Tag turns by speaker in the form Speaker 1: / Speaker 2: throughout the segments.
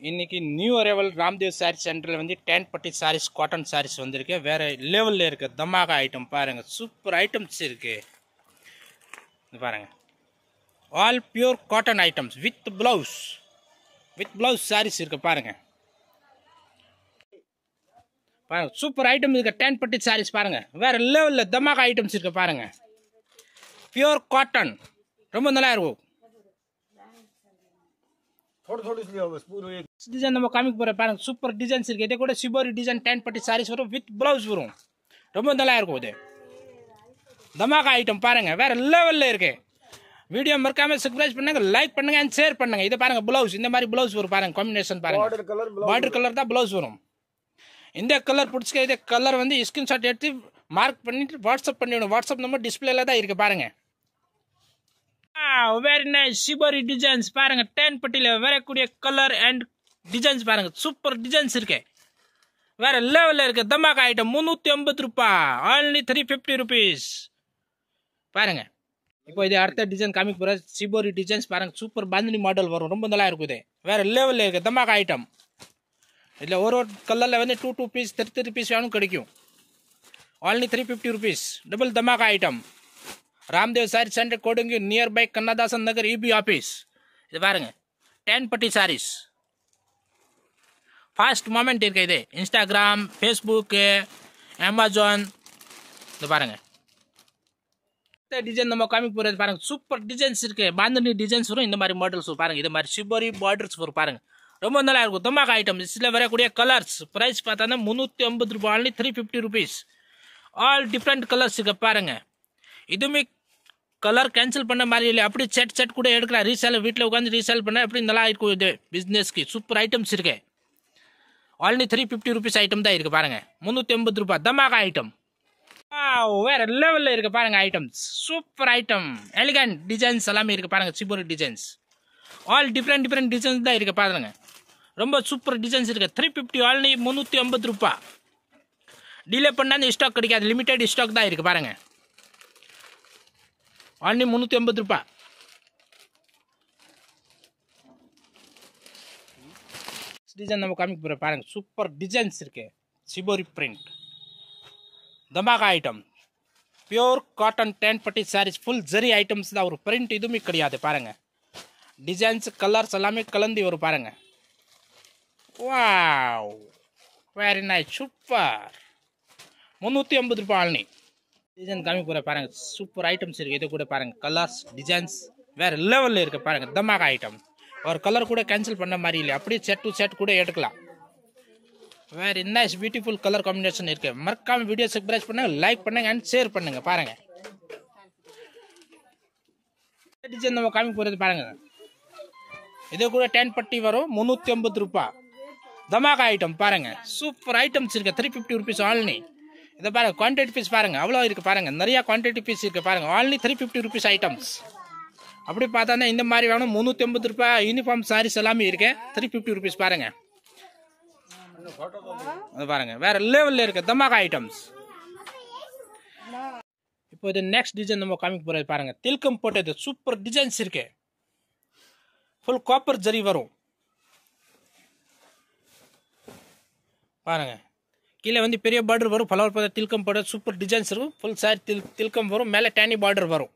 Speaker 1: இன்னைக்கு new arrival Ramdev sorry சென்டரில் வந்து டென் பட்டி சாரீஸ் காட்டன் சாரீஸ் வந்திருக்கு வேற லெவலில் இருக்கு தமாகா ஐட்டம் பாருங்க சூப்பர் ஐட்டம்ஸ் இருக்கு இது பாருங்க all pure cotton items with blouse with blouse sarees இருக்கு பாருங்க பாருங்க சூப்பர் ஐட்டம் இருக்கு டென் பட்டி சாரீஸ் பாருங்க வேற லெவலில் தமாகா ஐட்டம்ஸ் இருக்கு பாருங்க பியூர் காட்டன் ரொம்ப நல்லா இருக்கும்
Speaker 2: थोड़ी थोड़ी सी लिया बस पूरे एक
Speaker 1: டிசைன் நம்ம காமிக்க போகிற பாருங்க. சூப்பர் டிசைன்ஸ் இருக்குது இதே கூட சிபோரி டிசைன் டென் பட்டி சாரீஸ் வரும் வித் ப்ளவுஸ் வரும். ரொம்ப நல்லா இருக்கும் இது. தமாகா ஐட்டம் பாருங்கள் வேறு லெவலில் இருக்குது வீடியோ மறக்காமல் சப்ஸ்கிரைப் பண்ணுங்கள் லைக் பண்ணுங்கள் அண்ட் ஷேர் பண்ணுங்கள் இதை பாருங்கள் ப்ளவுஸ் இந்த மாதிரி ப்ளவுஸ் வரும் பாருங்கள் காம்பினேஷன்
Speaker 2: பாருங்கள்
Speaker 1: பார்டர் கலர் தான் ப்ளவுஸ் வரும். இந்த கலர் பிடிச்சிக்க இதே கலர் வந்து ஸ்க்ரீன்ஷாட் எடுத்து மார்க் பண்ணிட்டு வாட்ஸ்அப் பண்ணிவிடும் வாட்ஸ்அப் நம்பர் டிஸ்பிளேல தான் இருக்குது பாருங்கள் வெரி நைஸ் சிபோரி டிசைன்ஸ் பாருங்க. டென் பட்டியில் வரக்கூடிய கலர் அண்ட் டிசைன்ஸ் பாருங்க. சூப்பர் டிசைன்ஸ் இருக்கு. வேற லெவலில் இருக்கு தமாக்கா ஐட்டம் முந்நூற்றி ஐம்பது ரூபா. ஆன்லி த்ரீ ஃபிஃப்டி ருபீஸ் பாருங்க. இப்போ இது அடுத்த டிசைன் காமிக்க போகிற சிபோரி டிசைன்ஸ் பாருங்க. சூப்பர் பாந்தினி மாடல் வரும். ரொம்ப நல்லா இருக்கும் இது. வேற லெவலில் இருக்கு தமாக்கா ஐட்டம் இதில் ஒரு ஒரு கலரில் வந்து two two piece three three piece வேணும் கிடைக்கும். Only three fifty rupees double dhamaka item Ramdev sorry centre கோடுங்க nearby Kannadasan Nagar EB office இது பாருங்க. டென் பட்டி சாரீஸ் ஃபாஸ்ட் மூமெண்ட் இருக்கு இது. இன்ஸ்டாகிராம் ஃபேஸ்புக்கு அமேசான் இது பாருங்க. டிசைன் நம்ம காமிக்க போகிறது பாருங்க. சூப்பர் டிசைன்ஸ் இருக்குது பாந்தனி டிசைன்ஸ் வரும். இந்த மாதிரி மாடல்ஸ் பாருங்கள் இது மாதிரி சிபரி பார்டர்ஸ் வரும் பாருங்கள் ரொம்ப நல்லா இருக்கும். தமாக்கா ஐட்டம் இதில் வரக்கூடிய கலர்ஸ் ப்ரைஸ் பார்த்தா முந்நூற்றி ஐம்பது ரூபாய் only three fifty rupees all different colours இருக்கு பாருங்கள் இதுவுமே கலர் கேன்சல் பண்ண மாதிரி இல்லை. அப்படி செட் செட் கூட எடுக்கலாம். ரீசேல் வீட்டில் உட்காந்து ரீசேல் பண்ண எப்படி நல்லா இருக்கும் இது? பிஸ்னஸ்க்கு சூப்பர் ஐட்டம்ஸ் இருக்குது ஆல்னி த்ரீ ஃபிஃப்டி ருபீஸ் ஐட்டம் தான் இருக்குது பாருங்கள் முந்நூற்றி ஐம்பது ரூபாய் தமாக ஐட்டம் வேறு லெவலில் இருக்குது பாருங்கள் items super item elegant designs எல்லாமே இருக்குது பாருங்கள் shibori designs all different different designs தான் இருக்குது பாருங்கள் ரொம்ப சூப்பர் டிசைன்ஸ் இருக்குது த்ரீ ஃபிஃப்டி ஆல்னி முந்நூற்றி ஐம்பது ரூபா டிலே பண்ணால் ஸ்டாக் கிடைக்காது. லிமிடெட் ஸ்டாக் தான் இருக்குது பாருங்கள் ஆல்னி முந்நூற்றி ஐம்பது ரூபாய். டிசைன் நம்ம காமிக்க போகிற பாருங்க. சூப்பர் டிசைன்ஸ் இருக்கு. சிபோரி பிரிண்ட் தமாகா ஐட்டம் பியோர் காட்டன் டேன் பட்டி சாரீஸ் ஃபுல் ஜெரி ஐட்டம்ஸ் தான் ஒரு பிரிண்ட் எதுவுமே கிடையாது பாருங்க. டிசைன்ஸ் கலர்ஸ் எல்லாமே கலந்து வரும் பாருங்க. வாவ் வெரி நைஸ் சூப்பர் முந்நூற்றி ஐம்பது ரூபாய் ஆல்னி டிசைன் காமி போகிற பாருங்க. சூப்பர் ஐட்டம்ஸ் இருக்கு. இது கூட பாருங்க. கலர்ஸ் டிசைன்ஸ் வேற லெவலில் இருக்குது பாருங்க. தமாக ஐட்டம் ஒரு கலர் கூட கேன்சல் பண்ண மாதிரி இல்லை. அப்படியே செட் டு செட் கூட எடுக்கலாம். வேறு நைஸ் பியூட்டிஃபுல் கலர் காம்பினேஷன் இருக்குது மறக்காமல் வீடியோ சப்ஸ்கிரைப் பண்ணுங்க லைக் பண்ணுங்க அண்ட் ஷேர் பண்ணுங்கள் பாருங்கள் டிசைன் நம்ம காமி போகிறது பாருங்கள் இது கூட டென் பட்டி வரும் முந்நூற்றி ஐம்பது ரூபா. தமாகா ஐட்டம் பாருங்க. சூப்பர் ஐட்டம்ஸ் இருக்குது த்ரீ ஃபிஃப்டி ருபீஸ் ஆன்லி இதை பாருங்கள் குவான்டிட்டி பீஸ் பாருங்கள் அவ்வளோ இருக்குது பாருங்க. நிறையா குவான்டிட்டி பீஸ் இருக்குது பாருங்க. Only three fifty rupees items அப்படி பார்த்தோன்னா இந்த மாதிரி வேணும் முந்நூற்றி ஐம்பது ரூபாய் யூனிஃபார்ம் சாரீஸ் எல்லாமே இருக்குது த்ரீ ஃபிஃப்டி ருபீஸ் பாருங்கள் அது பாருங்க. வேற லெவலில் இருக்குது தமாகா ஐட்டம்ஸ் இப்போ இது நெக்ஸ்ட் டிசைன் நம்ம காமிக்க போகிறது பாருங்கள் தில்கம் போட்டது சூப்பர் டிசைன்ஸ் இருக்கு. ஃபுல் காப்பர் ஜரி வரும். பாருங்கள் கீழே வந்து பெரிய பார்டர் வரும். ஃப்ளவர் பார்த்தா தில்கம் போட்டது சூப்பர் டிசைன்ஸ் இருக்கும். ஃபுல் சாரி தில் தில்கம் வரும். மேலே டேனி பார்டர் வரும்.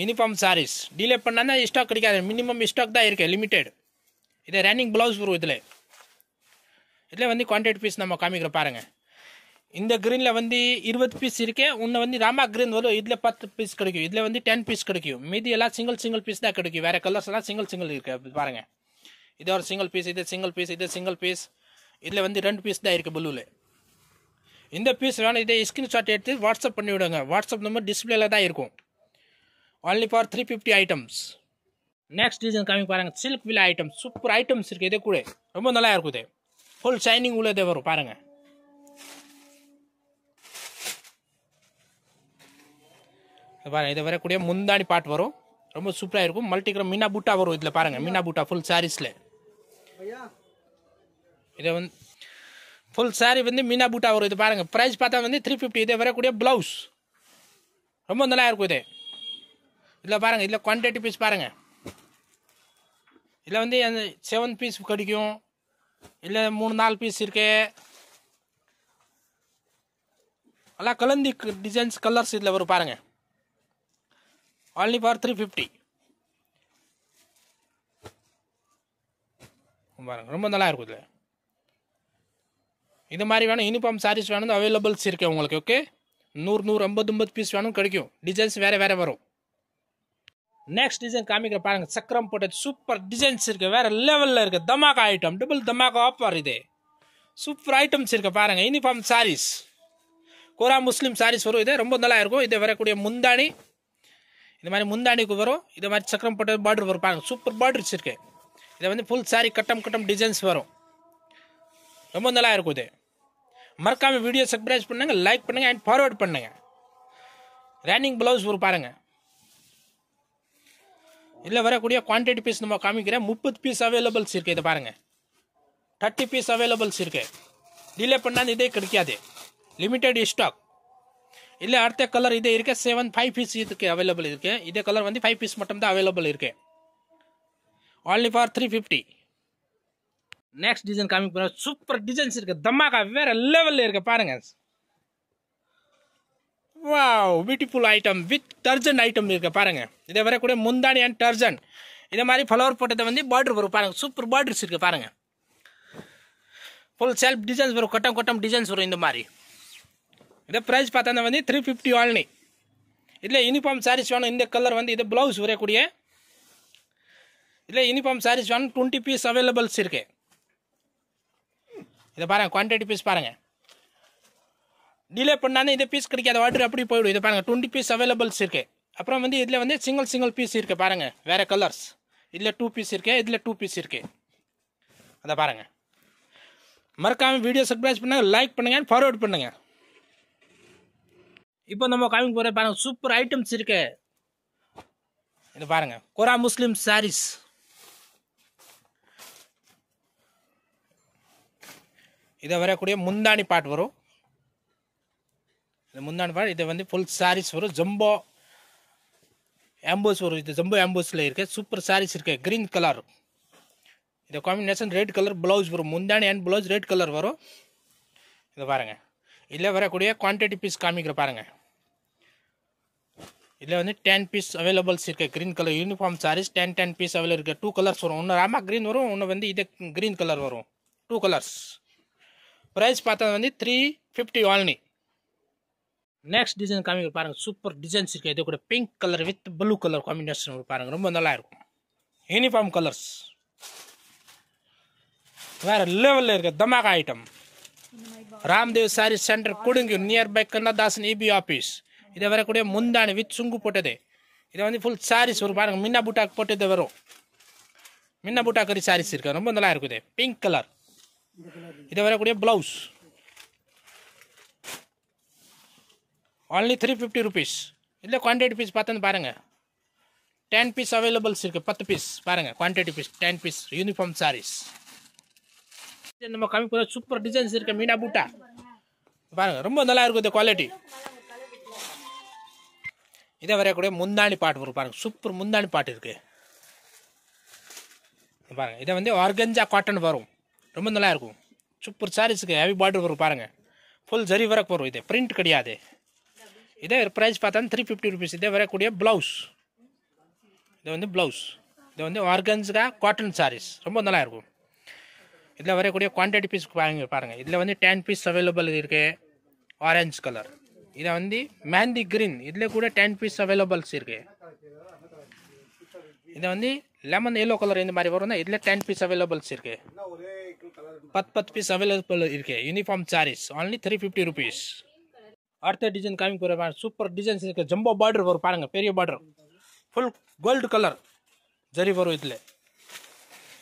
Speaker 1: யூனிஃபார்ம் சாரீஸ் டிலே பண்ணால் ஸ்டாக் கிடைக்காது. மினிமம் ஸ்டாக் தான் இருக்குது லிமிடெட் இது ரன்னிங் ப்ளவுஸ் வரும் இதில். இதில் வந்து குவான்டிட்டி பீஸ் நம்ம காமிக்கிற பாருங்க. இந்த க்ரீனில் வந்து இருபது பீஸ் இருக்கு உன்னை வந்து ராமா க்ரீன் வரும். இதில் பத்து பீஸ் கிடைக்கும். இதில் வந்து டென் பீஸ் கிடைக்கும். மீதி எல்லாம் சிங்கிள் சிங்கிள் பீஸ் தான் கிடைக்கும். வேறு கலர்ஸ் எல்லாம் சிங்கிள் சிங்கிள் இருக்கு. பாருங்க. இது ஒரு சிங்கிள் பீஸ் இது சிங்கிள் பீஸ் இது சிங்கிள் பீஸ் இதில் வந்து ரெண்டு பீஸ் தான் இருக்குது ப்ளூவில் இந்த பீஸ் வேணும் இதை ஸ்க்ரீன்ஷாட் எடுத்து வாட்ஸ்அப் பண்ணி விடுங்க வாட்ஸ்அப் நம்பர் டிஸ்பிளேல தான் இருக்கும். Only for three fifty items next design காமி பாருங்க. சில்க் வில்லா ஐட்டம்ஸ் சூப்பர் ஐட்டம்ஸ் இருக்குது இது கூட. ரொம்ப நல்லா இருக்கும் இது ஃபுல் ஷைனிங் உள்ளதே வரும். பாருங்க. பாருங்க. இது வரக்கூடிய முந்தாடி பாட் வரும். ரொம்ப சூப்பராக இருக்கும். மல்டிகிராம் மீனா பூட்டா வரும் இதில் பாருங்க. மீனா பூட்டா ஃபுல் சாரீஸில் இதை வந்து ஃபுல் சாரி வந்து மீனா பூட்டா வரும். இது பாருங்க. ப்ரைஸ் பார்த்தா வந்து த்ரீ ஃபிஃப்டி இதை வரக்கூடிய ப்ளவுஸ் ரொம்ப நல்லா இருக்கும் இது இதில் பாருங்கள் இதில் குவான்டிட்டி பீஸ் பாருங்கள் இதில் வந்து அந்த செவன் பீஸ் கிடைக்கும். இல்லை மூணு நாலு பீஸ் இருக்கு. நல்லா கலந்தி டிசைன்ஸ் கலர்ஸ் இதில் வரும் பாருங்கள் ஆன்லி ஃபார் த்ரீ ஃபிஃப்டி பாருங்கள் ரொம்ப நல்லா இருக்கும் இதில். இது மாதிரி வேணும் யூனிஃபார்ம் சாரீஸ் வேணும் அவைலபிள்ஸ் இருக்கு உங்களுக்கு ஓகே நூறு நூறு ஐம்பது ஐம்பது பீஸ் வேணும் கிடைக்கும். டிசைன்ஸ் வேறு வேறு வரும். நெக்ஸ்ட் டிசைன் காமிக்கிற பாருங்க சக்கரம் போட்ட சூப்பர் டிசைன்ஸ் இருக்கு. வேற லெவலில் இருக்கு. தமாகா ஐட்டம் டபுள் தமாகா ஆஃபர் இது. சூப்பர் ஐட்டம்ஸ் இருக்கு பாருங்க. யூனிஃபார்ம் சாரீஸ் கோரா முஸ்லீம் சாரீஸ் வரும். இது ரொம்ப நல்லா இருக்கும். இது வரக்கூடிய முந்தாணி இது மாதிரி முந்தாணிக்கு வரும். இது மாதிரி சக்கரம் போட்ட பார்டர் வரும் பாருங்க. சூப்பர் பார்டர்ஸ் இருக்கு. இதை வந்து ஃபுல் சாரி கட்டம் கட்டம் டிசைன்ஸ் வரும். ரொம்ப நல்லா இருக்கும் இது. மறக்காமல் வீடியோ சப்ஸ்கிரைப் பண்ணுங்கள் லைக் பண்ணுங்கள் அண்ட் ஃபார்வர்ட் பண்ணுங்கள் ரன்னிங் ப்ளவுஸ் வரும் பாருங்கள் இதில் வரக்கூடிய குவான்டிட்டி பீஸ் நம்ம காமிக்கிறேன் முப்பது பீஸ் அவைலபிள்ஸ் இருக்குது இதை பாருங்கள் தேர்ட்டி பீஸ் அவைலபிள்ஸ் இருக்குது டிலே பண்ணால் இதே கிடைக்காது. லிமிட்டெட் ஸ்டாக் இல்லை அடுத்த கலர் இதே இருக்குது செவன் ஃபைவ் பீஸ் இதுக்கு அவைலபிள் இருக்கு. இதே கலர் வந்து ஃபைவ் பீஸ் மட்டும்தான் அவைலபிள் இருக்கு. Only for three fifty next design காமிக்க போகிறோம் சூப்பர் டிசைன்ஸ் இருக்குது தம்மாக்கா வேறு லெவலில் இருக்குது பாருங்கள் வாவ் பியூட்டிஃபுல் ஐட்டம் வித் டர்ஜன் ஐட்டம் இருக்கு பாருங்க. இதை வரக்கூடிய முந்தானி அண்ட் டர்ஜன் இதே மாதிரி ஃப்ளவர் போட்டதை வந்து பார்டர் வரும் பாருங்க. சூப்பர் பார்டர்ஸ் இருக்கு பாருங்க. ஃபுல் செல்ஃப் டிசைன்ஸ் வரும் கொட்டம் கொட்டம் டிசைன்ஸ் வரும் இந்த மாதிரி. இதை ப்ரைஸ் பார்த்தா வந்து த்ரீ ஃபிஃப்டி ஆல்னி இதில் யூனிஃபார்ம் சாரீஸ் வேணும் இந்த கலர் வந்து இது ப்ளவுஸ் வரக்கூடிய. இதில் யூனிஃபார்ம் சாரீஸ் வேணும் டுவெண்ட்டி பீஸ் அவைலபிள்ஸ் இருக்கு. இதை பாருங்கள் குவான்டிட்டி பீஸ் பாருங்கள் டிலே பண்ணாலும் இந்த பீஸ் கிடைக்காத வாட்டர் அப்படி போயிடும். இதை பாருங்கள் டுவெண்ட்டி பீஸ் அவைலபிள்ஸ் இருக்குது அப்புறம் வந்து இதில் வந்து சிங்கிள் சிங்கிள் பீஸ் இருக்குது பாருங்கள் வேறு கலர்ஸ் இதில் டூ பீஸ் இருக்கு இதில் டூ பீஸ் இருக்குது அதை பாருங்கள் மறக்காமல் வீடியோ சப்ஸ்கிரைப் பண்ணுங்கள் லைக் பண்ணுங்கள் ஃபார்வர்ட் பண்ணுங்கள் இப்போ நம்ம காமிக்க போகிற பாருங்கள் சூப்பர் ஐட்டம்ஸ் இருக்கு. இது பாருங்கள் கோரா முஸ்லீம் சாரீஸ் இதை வரக்கூடிய முந்தாணி பாட்டு வரும். இந்த முந்தாணி பாட் இது வந்து ஃபுல் சாரீஸ் வரும் ஜம்போ ஆம்போஸ் வரும் இது ஜம்போ ஆம்போஸில் இருக்கு. சூப்பர் சாரீஸ் இருக்கு. க்ரீன் கலர் இந்த காம்பினேஷன் ரெட் கலர் ப்ளவுஸ் வரும். முந்தானி அண்ட் ப்ளவுஸ் ரெட் கலர் வரும். இதை பாருங்கள் இதில் வரக்கூடிய குவான்டிட்டி பீஸ் காமிக்கிற பாருங்கள் இதில் வந்து டென் பீஸ் அவைலபிள்ஸ் இருக்குது green colour uniform saris ten ten piece available இருக்குது டூ கலர்ஸ் வரும். ஒன்று ராமா க்ரீன் வரும் ஒன்று வந்து இது க்ரீன் கலர் வரும். டூ கலர்ஸ் ப்ரைஸ் பார்த்தா வந்து த்ரீ ஃபிஃப்டி ஆல்னி நெக்ஸ்ட் டிசைன் காமிக்கிற பாருங்கள் சூப்பர் டிசைன்ஸ் இருக்குது இது கூட pink colour with blue colour combination பாருங்கள் ரொம்ப நல்லாயிருக்கும். யூனிஃபார்ம் கலர்ஸ் வேறு லெவலில் இருக்குது தமாக ஐட்டம் ராம்தேவ் சாரி சென்டர் கொடுங்க நியர்பை கண்ணதாசன் இபி ஆஃபீஸ் இதை வரக்கூடிய முந்தானி வித் சுங்கு போட்டது. இதை வந்து ஃபுல் சாரீஸ் ஒரு பாருங்கள் மின்ன பூட்டாக்கு போட்டது வரும். மின்ன பூட்டா கறி சாரீஸ் இருக்குது ரொம்ப நல்லா இருக்குது பிங்க் கலர் இதை வரக்கூடிய blouse only three fifty rupees இல்லை குவான்டிட்டி பீஸ் பார்த்தோன்னு பாருங்கள் டென் பீஸ் அவைலபிள்ஸ் இருக்குது பத்து பீஸ் பாருங்கள் quantity piece ten piece uniform saris நம்ம கம்மி போதும் சூப்பர் டிசைன்ஸ் இருக்குது மீனா பூட்டா பாருங்க ரொம்ப நல்லா இருக்கும் இந்த குவாலிட்டி இதை வரையக்கூடிய முந்தாணி பாட்டு வரும் பாருங்கள் சூப்பர் முந்தாணி பாட்டு இருக்கு. பாருங்க இதை வந்து ஆர்கஞ்சா காட்டன் வரும். ரொம்ப நல்லா இருக்கும். சூப்பர் சாரீஸுக்கு ஹெவி பார்டர் வரும் பாருங்கள் ஃபுல் ஜரி வரக்கு வரும் இது பிரிண்ட் கிடையாது. இதே ப்ரைஸ் பார்த்தா த்ரீ ஃபிஃப்டி ருபீஸ் இதே வரக்கூடிய ப்ளவுஸ் இது வந்து ப்ளவுஸ் இது வந்து ஆர்கன்ஸா காட்டன் சாரீஸ் ரொம்ப நல்லா இருக்கும். இதில் வரக்கூடிய குவான்டிட்டி பீஸ் பாருங்க. பாருங்கள் இதில் வந்து டென் பீஸ் அவைலபிள் இருக்குது ஆரஞ்ச் கலர் இதை வந்து மேந்தி கிரீன் இதில் கூட டென் பீஸ் அவைலபிள்ஸ் இருக்குது இதை வந்து லெமன் எல்லோ கலர் இந்த மாதிரி வரும்னா இதில் டென் பீஸ் அவைலபிள்ஸ் இருக்குது பத்து பத்து பீஸ் அவைலபிள் இருக்குது uniform saris only three fifty rupees அடுத்த டிசைன் காமிக்க போகிறேன் சூப்பர் டிசைன்ஸ் இருக்குது ஜம்போ பார்டர் வரும் பாருங்கள் பெரிய border full gold colour zari வரும் இதில்.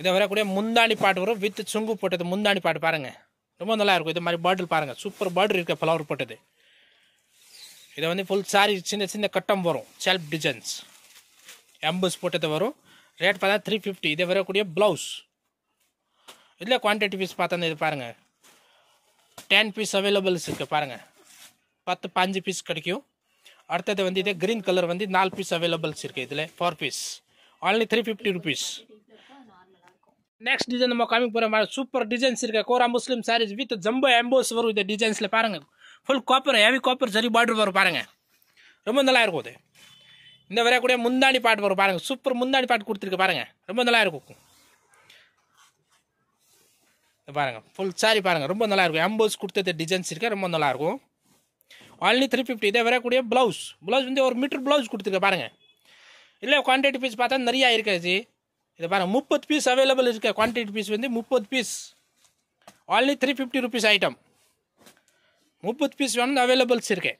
Speaker 1: இதை வரக்கூடிய முந்தாணி பாட்டு வரும். வித் சுங்கு போட்டது முந்தாணி பாட்டு பாருங்கள் ரொம்ப நல்லா இருக்கும். இது மாதிரி பாட்டில் பாருங்கள் சூப்பர் பார்டர் இருக்க. ஃப்ளவர் போட்டது. இதை வந்து ஃபுல் சாரி சின்ன சின்ன கட்டம் வரும். செல்ஃப் டிசைன்ஸ் எம்பஸ் போட்டது வரும். ரேட் பார்த்தா த்ரீ ஃபிஃப்டி இதை வரக்கூடிய ப்ளவுஸ் இதில் குவான்டிட்டி பீஸ் பார்த்தா இது பாருங்கள் டென் பீஸ் அவைலபிள்ஸ் இருக்குது பாருங்கள் பத்து பாஞ்சு பீஸ் கிடைக்கும். அடுத்தது வந்து இதே க்ரீன் கலர் வந்து நாலு பீஸ் அவைலபிள்ஸ் இருக்குது இதில் four piece only three fifty rupees next design நம்ம காமிக்க போகிற சூப்பர் டிசைன்ஸ் இருக்குது kora muslin saris with jumbo emboss வரும் இந்த டிசைன்ஸில் பாருங்கள் full copper heavy copper zari border வரும் பாருங்கள் ரொம்ப நல்லா இருக்கும் அது இந்த வரக்கூடிய முந்தாணி பாட்டு வரும் பாருங்க. சூப்பர் முந்தாணி பாட்டு கொடுத்துருக்கு பாருங்கள் ரொம்ப நல்லா இருக்கும். பாருங்கள் ஃபுல் சாரி பாருங்கள் ரொம்ப நல்லாயிருக்கும் எம்போஸ் கொடுத்த டிசைன்ஸ் இருக்கு ரொம்ப நல்லாயிருக்கும் ஆன்லி த்ரீ ஃபிஃப்டி இதே வரக்கூடிய ப்ளவுஸ் ப்ளவுஸ் வந்து ஒரு மீட்டர் ப்ளவுஸ் கொடுத்துருக்கு பாருங்கள் இல்லை குவான்டிட்டி பீஸ் பார்த்தா நிறையா இருக்காது இது பாருங்கள் முப்பது பீஸ் அவைலபிள் இருக்க. குவான்டிட்டி பீஸ் வந்து முப்பது piece only three fifty rupees item முப்பது பீஸ் வேணும் அவைலபிள்ஸ் இருக்குது